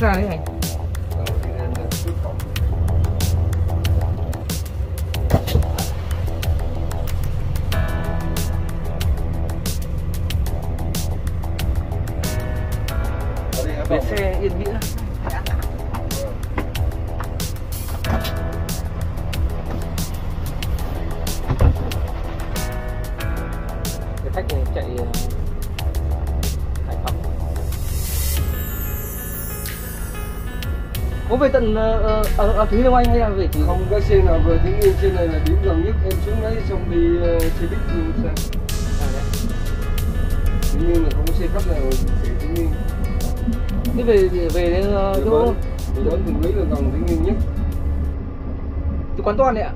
đi về tận ờ, ờ, ở ở Thúy Đông Anh hay là về chỉ không có xe nào về Thủy Nguyên trên này là điểm gần nhất em xuống đấy xong đi ờ, xe buýt luôn sang à. Thủy Nguyên là không có xe khách nào về Thủy Nguyên thế về về đến Về chỗ bến Thượng Lý là gần Thủy Nguyên nhất. Chỗ quán toàn đấy ạ.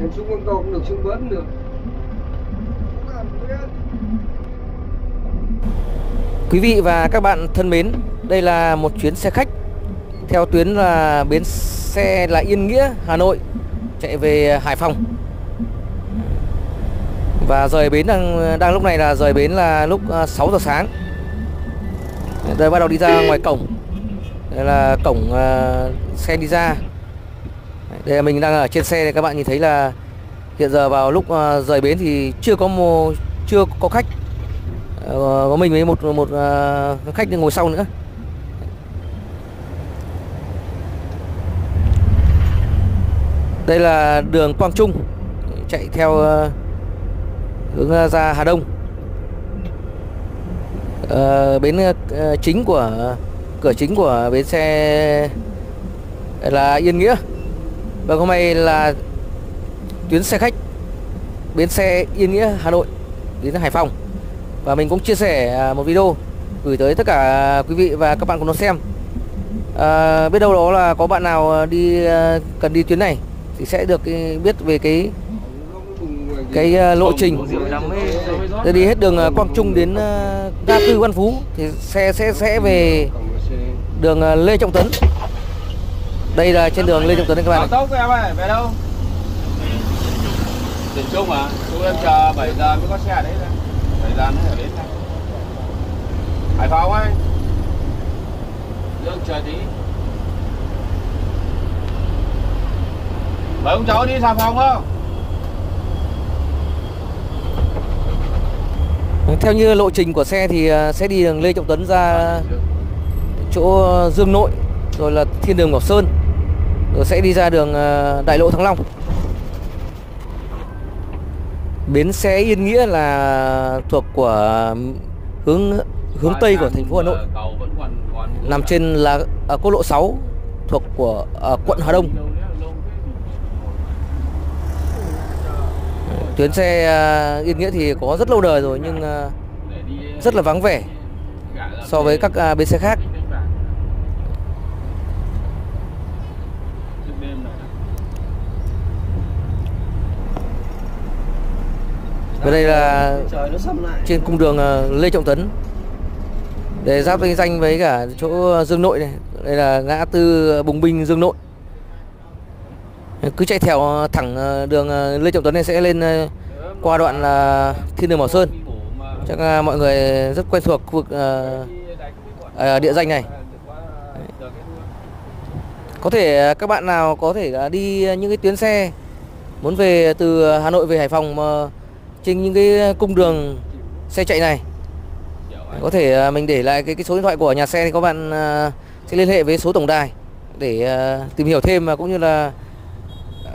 Em xuống quán to cũng được xuống bến được. Quý vị và các bạn thân mến, đây là một chuyến xe khách theo tuyến là bến xe là Yên Nghĩa, Hà Nội chạy về Hải Phòng. Và rời bến đang đang lúc này là rời bến là lúc à, 6 giờ sáng. Đây bắt đầu đi ra ngoài cổng. Đây là cổng uh, xe đi ra. Đây là mình đang ở trên xe này các bạn nhìn thấy là hiện giờ vào lúc uh, rời bến thì chưa có một chưa có khách Uh, có mình với một một uh, khách ngồi sau nữa đây là đường Quang Trung chạy theo ờ, hướng ờ, ra Hà Đông. À, bến chính của cửa chính của bến xe là Yên Nghĩa. Và hôm nay là tuyến xe khách bến xe Yên Nghĩa Hà Nội đến Hải Phòng. Và mình cũng chia sẻ à, một video gửi tới tất cả quý vị và các bạn cùng nó xem. À, biết đâu đó là có bạn nào đi cần đi tuyến này thì sẽ được cái- biết về cái cái à, lộ trình. Để đi hết đường à, Quang Trung đến à, ngã tư Văn Phú thì xe sẽ sẽ về đường Lê Trọng Tấn. Đây là trên đường Lê Trọng Tấn đấy các bạn tốc em ơi, về đâu? Trung à? Chúng em chờ 7 giờ mới có xe đấy 7 giờ mới ở đến Hải Phòng ấy Dương chờ tí Mời ông cháu đi xà phòng không? theo như lộ trình của xe thì à, sẽ đi đường Lê Trọng Tấn ra chỗ Dương Nội rồi là Thiên Đường Ngọc Sơn rồi sẽ đi ra đường ờ, Đại Lộ Thăng Long. Bến xe Yên Nghĩa là thuộc của hướng hướng Tây của thành phố Hà Nội. Nằm trên là quốc lộ 6 thuộc của quận Hà Đông tuyến xe à, Yên Nghĩa thì có rất lâu đời rồi, nhưng à, rất là vắng vẻ so với các à, bến xe khác. Và đây là trên cung đường Lê Trọng Tấn. Để giáp với danh với cả chỗ Dương Nội này. Đây là ngã tư Bùng Binh Dương Nội cứ chạy theo ờ, thẳng ờ, đường ờ, Lê Trọng Tấn này sẽ lên qua đoạn là Thiên Đường Bảo Sơn. Chắc mọi người rất quen thuộc khu vực địa danh này. Có thể các bạn nào có thể đi những cái tuyến xe muốn về từ Hà Nội về Hải Phòng mà trên những cái cung đường xe chạy này. Có thể mình để lại cái, cái số điện thoại của nhà xe thì các bạn sẽ liên hệ với số tổng đài để tìm hiểu thêm và cũng như là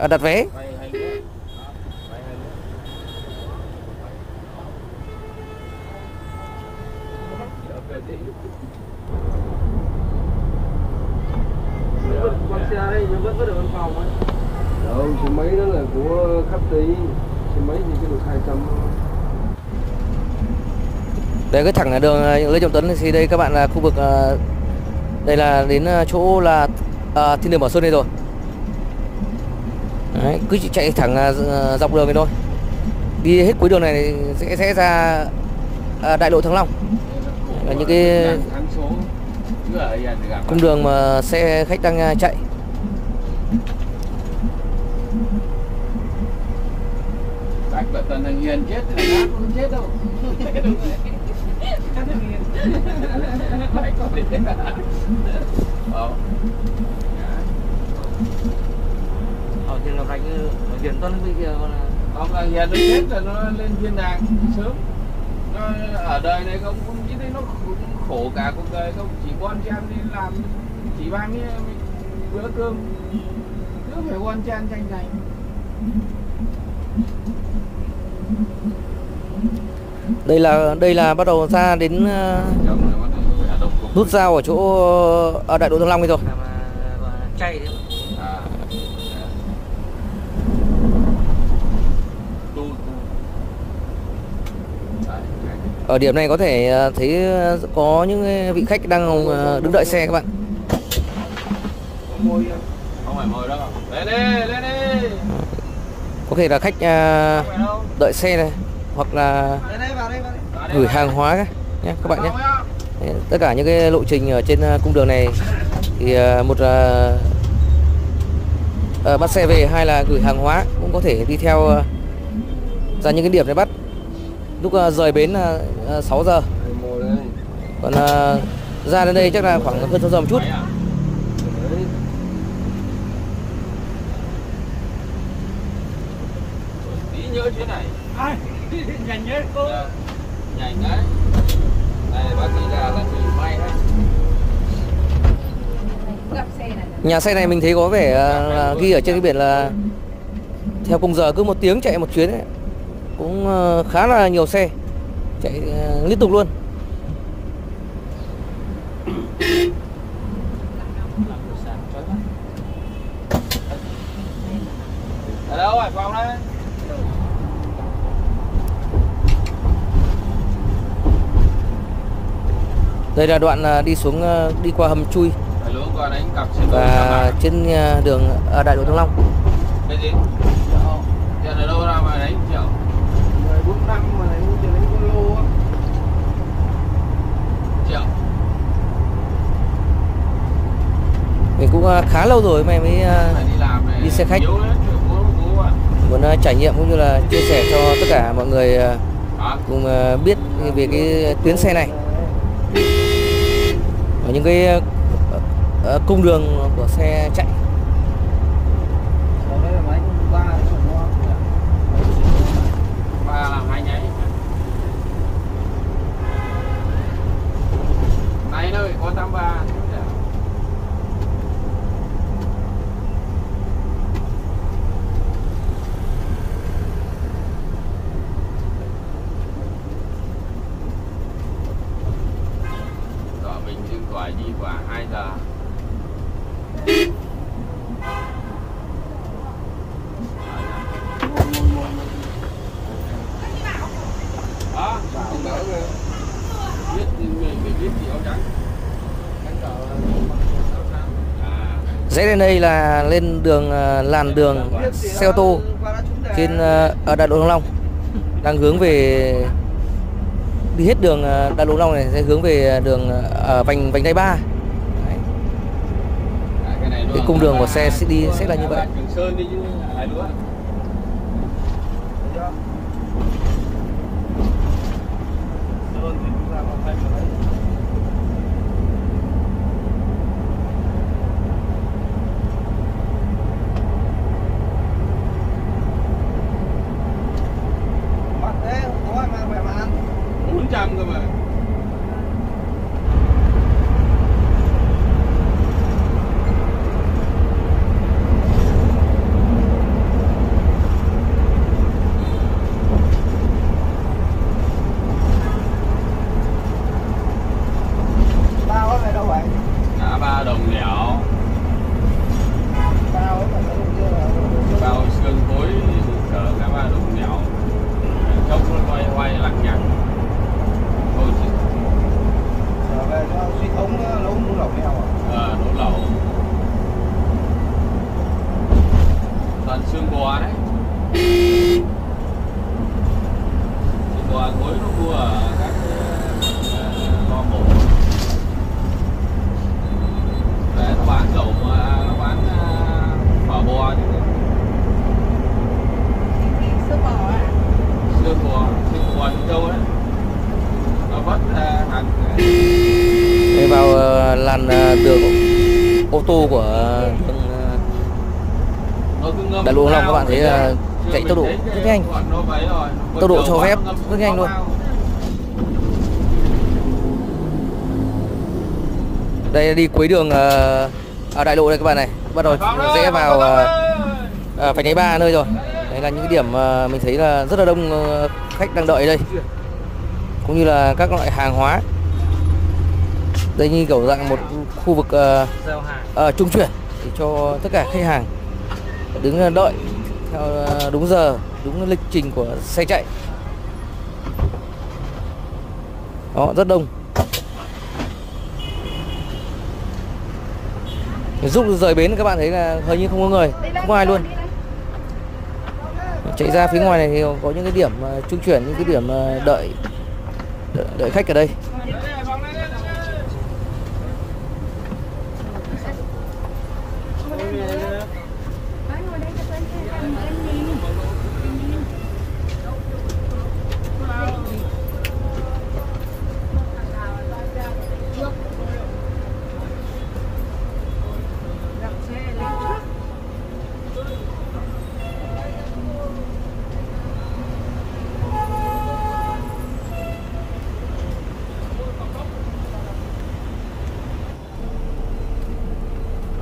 đặt vé. Đây đâu xe máy đó là của khách đi xe máy thì cái được 200 để cái thẳng là đường à, Lê Trọng Tấn thì đây các bạn là khu vực à, đây là đến à, chỗ là à, thiên đường Bảo Sơn đây rồi Đấy, cứ chạy thẳng à, à, dọc đường này thôi. Đi hết cuối đường này sẽ sẽ ra à, đại lộ Thăng Long. Là những cái cung đường mà xe khách đang chạy. Bác Thằng Hiền chết thì bác chết đâu Bác có thể trên là đánh ở hiện tuần bị còn không là hiện nó chết là nó lên thiên đàng sớm. Nó ở đời này không không nghĩ thấy nó khổ, khổ cả cuộc đời không? Chỉ bon chen đi làm chỉ ba mươi bữa cơm. Cứ phải bon chen tranh giành. Đây là đây là bắt đầu ra đến ờ, cục. nút giao ở chỗ ở đại lộ Thăng Long ấy rồi. Chay đấy À. Tu tu. Đấy, đấy ở điểm này có thể ờ, thấy ờ, có những ờ, vị khách đang đứng đợi xe các bạn Không phải mồi đâu. Lên đi, lên đi. có thể là khách đợi xe này hoặc là gửi hàng hóa nhé các bạn nhé tất cả những cái lộ trình ở trên cung đường này thì một là bắt xe về hay là gửi hàng hóa cũng có thể đi theo ra những cái điểm để bắt lúc ờ, rời bến ờ, ờ, là 6 giờ còn ra đến đây chắc là khoảng hơn 6 giờ một chút Đấy nhớ thế này. Nhanh nhé cô. Nhanh đấy. Đây bác đi ra là chỉ may hết. nhà xe này mình thấy có vẻ ờ, là ghi ở trên cái biển là theo cùng giờ cứ một tiếng chạy một chuyến ấy cũng ờ, khá là nhiều xe chạy ờ, liên tục luôn. Ở đâu Hải Phòng đấy? đây là đoạn ờ, đi xuống đi qua hầm chui. Và trên đường ở đại lộ Thăng Long Cái gì? Tiền ở đâu ra mà đánh triệu? 14 năm mà lại mua tiền đánh con lô á. Triệu mình cũng à, khá lâu rồi mày mới à, đi xe khách. Muốn à, trải nghiệm cũng như là chia sẻ cho tất cả mọi người cùng biết về cái tuyến xe này và những cái cung đường của xe chạy Còn đây là máy con ba đấy, còn ngon. Ba làm hai nháy. Này nơi có 83. Rồi mình dừng gọi đi khoảng 2 giờ. Đó, Bảo đỡ rồi. biết mình phải biết gì áo trắng. Anh bảo là Áo trắng. À. rẽ lên đây là lên đường ờ, làn đường xe ô tô trên ờ, ở đại lộ Thăng Long đang hướng về đi hết đường ờ, đại lộ Long này sẽ hướng về đường ở vành vành đai ba. À, Cái cung đường của xe sẽ đi sẽ là như vậy. Trường Sơn đi chứ ai nữa. Thấy chưa? Sơn thì chúng ta còn thay vào đấy. Bắt thế, không có ai mang về mà ăn. 400 cơ mà. Bao ấy về đâu vậy? Ngã ba đồng đẻo, Bao ấy về đâu kia là- bao xương khối chở ngã ba đồng đẻo. Trông nó quay quay lằng nhằng. Ôi chị, Trở về cho suy thống ờ, nấu nấu lẩu heo à? ờ, nấu lẩu. Toàn xương bò đấy. Xương bò khối nó mua ở các ờ, kho mổ. Đấy, nó bán lẩu mà nó bán ờ, phở bò chứ. sữa bò à xương bò xương bò Trung Châu đấy nó Đây vào ờ, làn ờ, đường ô tô của đường Đại lộ Long các bạn thấy là chạy tốc độ rất nhanh. Tốc độ cho phép rất nhanh luôn. đây đi cuối đường ở đại lộ đây các bạn này bắt đầu rẽ vào phải ờ, à, vành đai ba nơi rồi đây là những điểm mình thấy là rất là đông khách đang đợi đây cũng như là các loại hàng hóa. Đây như kiểu dạng một khu vực ờ, ờ, trung chuyển để cho tất cả khách hàng đứng đợi theo ờ, đúng giờ đúng lịch trình của xe chạy. Đó rất đông. Giúp rời bến các bạn thấy là hầu như không có người không có ai luôn. chạy ra phía ngoài này thì có những cái điểm ờ, trung chuyển những cái điểm ờ, đợi đợi, khách ở đây Nói ngồi đây cho tôi xem em em nhìn. Gặp xe lên trước.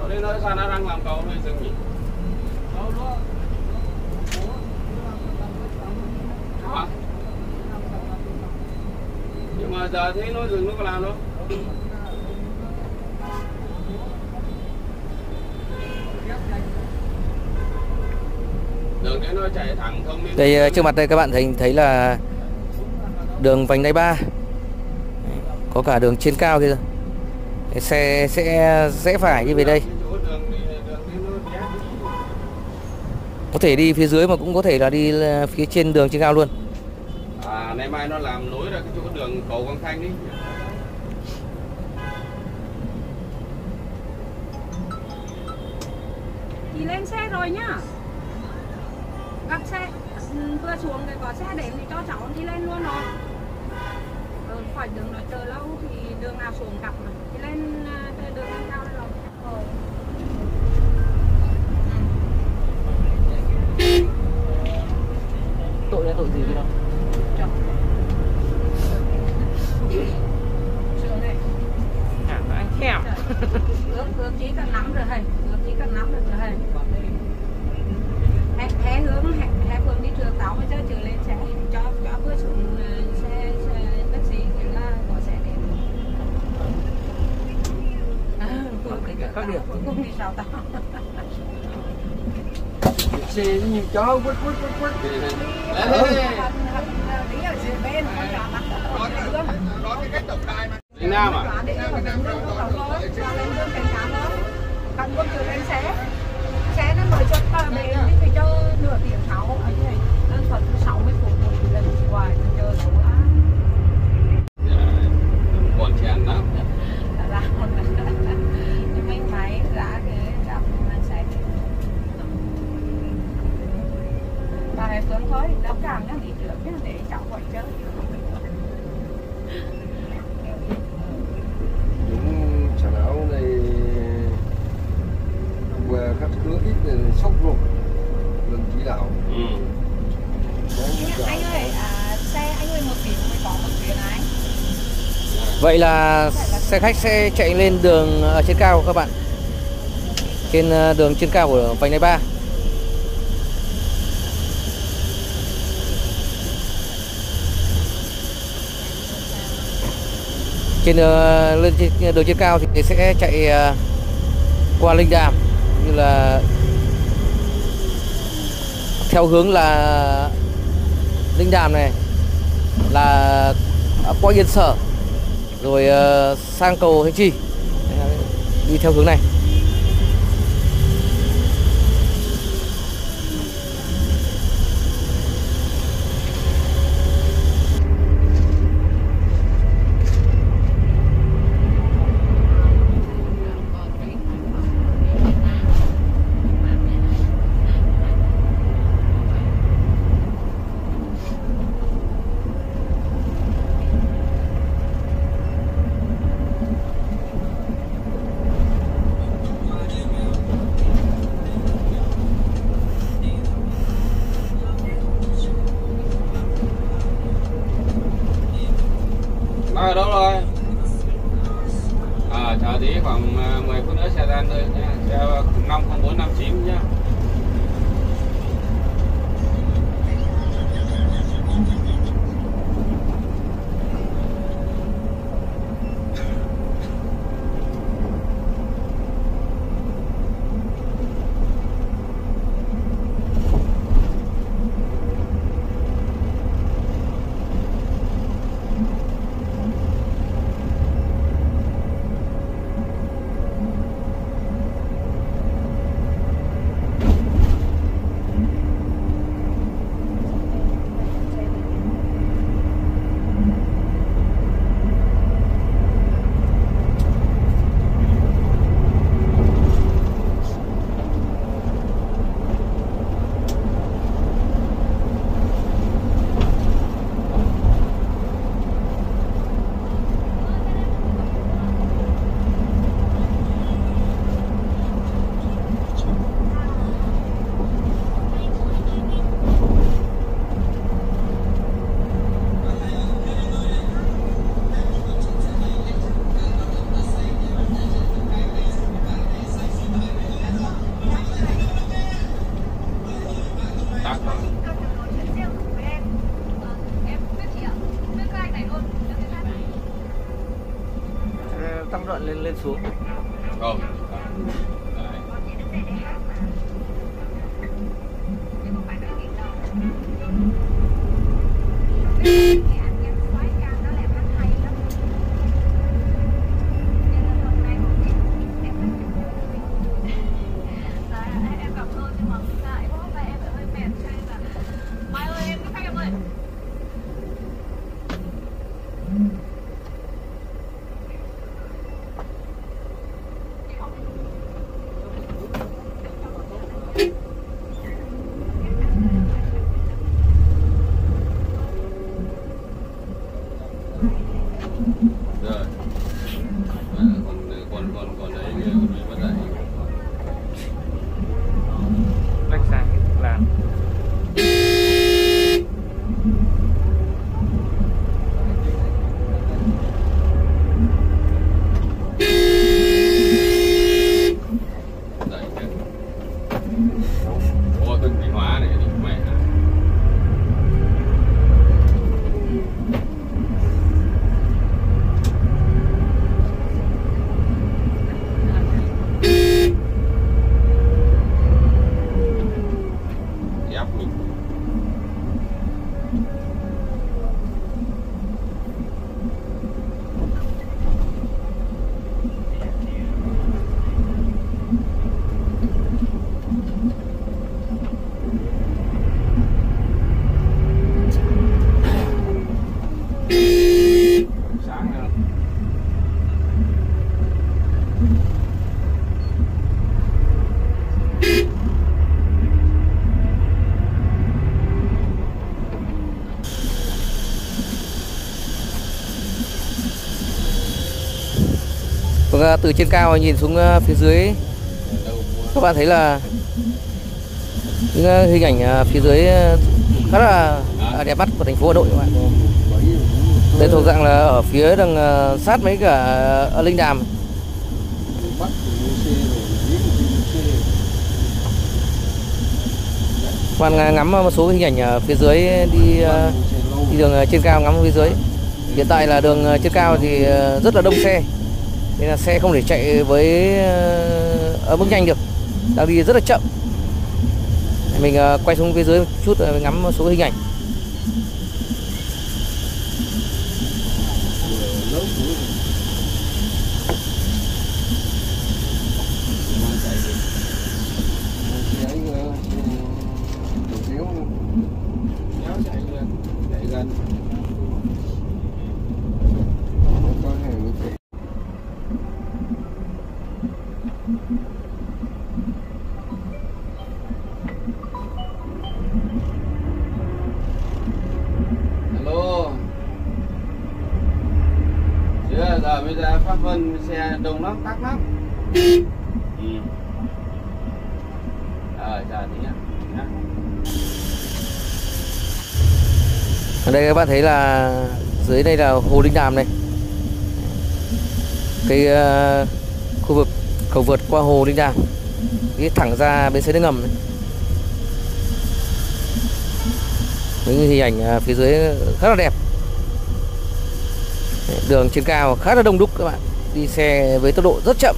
Ở đây nó sao nó đang làm cầu hay dừng nhỉ? Hả? Nhưng mà giờ thấy nó dừng nó có làm đâu? Đường chạy thẳng thông đây ờ, trước mặt đây các bạn thấy thấy là đường vành đai ba có cả đường trên cao kia Đấy, xe sẽ rẽ phải đi về đây Cái chỗ đường đi- đường đấy nó bé có thể đi phía dưới mà cũng có thể là đi ờ, phía trên đường trên cao luôn. À, nay mai nó làm nối ra cái chỗ đường cầu Quang Thanh đi. Chị lên xe rồi nhá. Gặp xe ừ, Vừa xuống thì có xe đến thì cho cháu đi lên luôn rồi. Ừ, Khỏi đường nói chờ lâu thì đường nào xuống cặp mà. Đi lên à, tới đường lên cao đây rồi ừ. Tội gì đâu. Sướng đấy anh thèm hướng chỉ cần nắm rồi hay hướng chỉ cần nắm được rồi hay. Hé hé hướng hé, hướng đi trường táo bây giờ trở lên xe cho cho bước xuống ờ, xe xe taxi thì là có xe đến à, Khác biệt. cũng đi sao tao xe như chó quýt quýt quýt quýt. Đi Nam à? Cần quân chưa lên xe? Xe nó mới chốt vào bến thì cho nửa tiếng sáu ấy này đơn thuần 60 phút một lần hoài nó chờ lâu lắm Còn chèn lắm. ra một nhưng may máy ra cái gặp xe bà hãy đâu càng nó đi trước nhá, để cháu khỏi chơi những xà não này qua khách khứa ít thì sốc luôn mình chỉ đạo. Ừ. anh ơi à, xe anh ơi một tiếng mới có một chuyến anh vậy là xe khách sẽ chạy lên đường ở trên cao các bạn. Trên ờ, đường trên cao của vành đai ba trên ờ, lên trên ờ, đường trên cao thì sẽ chạy ờ, qua linh đàm như là theo hướng là linh đàm này, là qua yên sở, rồi sang cầu thanh trì đi theo hướng này. Đoạn lên lên xuống Không. Đấy. Mai ơi em có khách em ơi Rồi. À, còn còn còn còn đấy kia còn bị mất dạy. lách sang làm Dạy kia. Ô, từng bị hóa này thì mẹ. ép mình sáng nữa từ trên cao nhìn xuống ờ, phía dưới các bạn thấy là những ờ, hình ảnh ờ, phía dưới khá là đẹp mắt của thành phố Hà Nội các bạn. Đây thuộc dạng là ở phía đằng sát mấy cả ở Linh Đàm. Các bạn ngắm một số hình ảnh ở phía dưới đi đi đường trên cao ngắm phía dưới. Hiện tại là đường trên cao thì rất là đông xe. Nên là xe không thể chạy với ờ, ở mức nhanh được. Đang đi rất là chậm. Mình ờ, quay xuống phía dưới một chút ờ, ngắm một số hình ảnh. Pháp vân xe đông lắm tắc lắm ừ. ờ chờ tí nhá. Ở đây các bạn thấy là dưới đây là hồ Linh Đàm này. cái ờ, khu vực cầu vượt qua hồ Linh Đàm đi thẳng ra bến xe nước ngầm này. những hình ảnh ờ, phía dưới khá là đẹp đường trên cao khá là đông đúc các bạn. Đi xe với tốc độ rất chậm.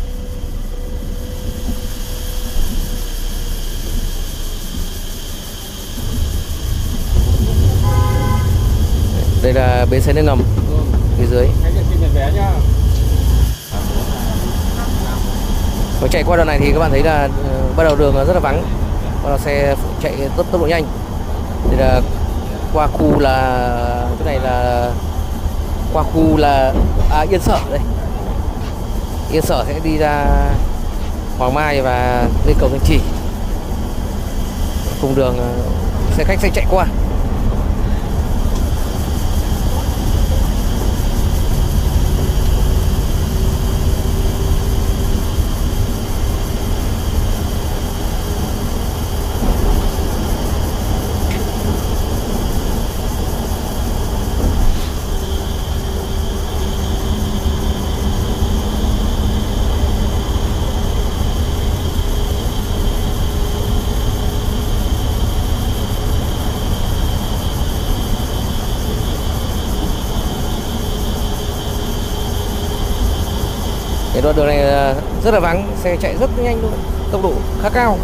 Đây là bến xe nước ngầm phía dưới. Và chạy qua đoạn này thì các bạn thấy là ờ, bắt đầu đường rất là vắng. Bắt đầu xe chạy tốc tốc độ nhanh. Đây là qua khu là, chỗ này là qua khu là à, yên sở đây. Yên sở sẽ đi ra hoàng mai và lên cầu thanh trì. Cùng đường à, xe khách sẽ chạy qua. Đoạn đường này à, rất là vắng, xe chạy rất nhanh luôn, tốc độ khá cao.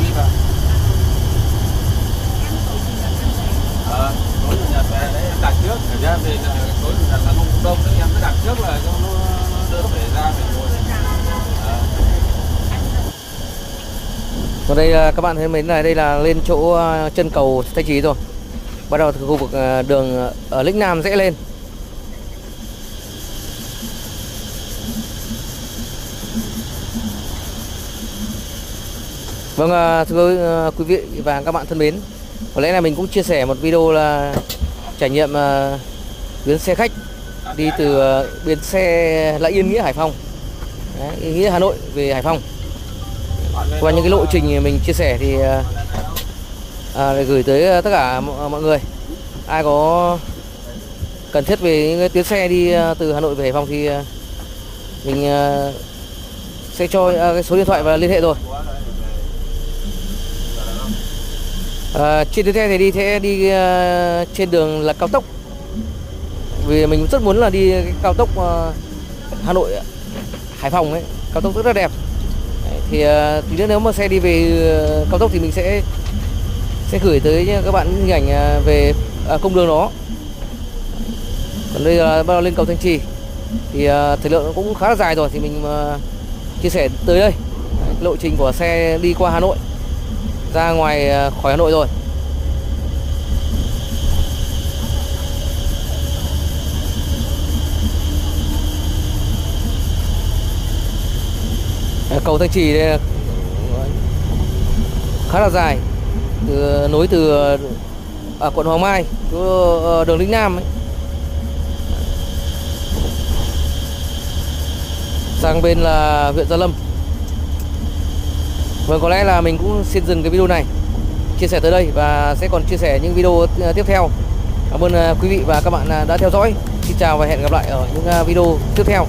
Đi vào. Tối em đặt trước để ra tối là đông em đặt trước là nó đỡ ra Còn đây các bạn thấy mến này đây là lên chỗ à, chân cầu Thanh Trì rồi. Bắt đầu từ khu vực ờ, đường ờ, ở Lĩnh Nam rẽ lên. Vâng ờ, thưa quý vị và các bạn thân mến, có lẽ là mình cũng chia sẻ một video là trải nghiệm tuyến xe khách đi từ bến xe lại Yên Nghĩa Hải Phòng, Đấy, Yên Nghĩa Hà Nội về Hải Phòng qua những cái lộ trình mình chia sẻ thì à, để gửi tới à, tất cả à, mọi người. Ai có cần thiết về những cái tuyến xe đi à, từ Hà Nội về Hải Phòng thì mình sẽ cho cái số điện thoại và liên hệ rồi. À, trên tuyến xe thì đi sẽ đi trên đường là cao tốc. Vì mình rất muốn là đi cái cao tốc Hà Nội Hải Phòng ấy. Cao tốc rất là đẹp. Thì tí nữa nếu mà xe đi về cao tốc thì mình sẽ sẽ gửi tới các bạn hình ảnh à, về ờ, cung đường đó. Còn đây là bắt đầu lên cầu Thanh Trì. Thì à, thời lượng nó cũng khá là dài rồi thì mình chia sẻ tới đây. Lộ trình của xe đi qua Hà Nội ra ngoài khỏi Hà Nội rồi. Cầu Thanh Trì đây là khá là dài từ, nối từ ở quận Hoàng Mai, chỗ ờ, đường Lĩnh Nam ấy. sang bên là huyện Gia Lâm. Vâng có lẽ là mình cũng xin dừng cái video này, chia sẻ tới đây và sẽ còn chia sẻ những video ờ, tiếp theo. Cảm ơn ờ, quý vị và các bạn à, đã theo dõi. Xin chào và hẹn gặp lại ở những à, video tiếp theo.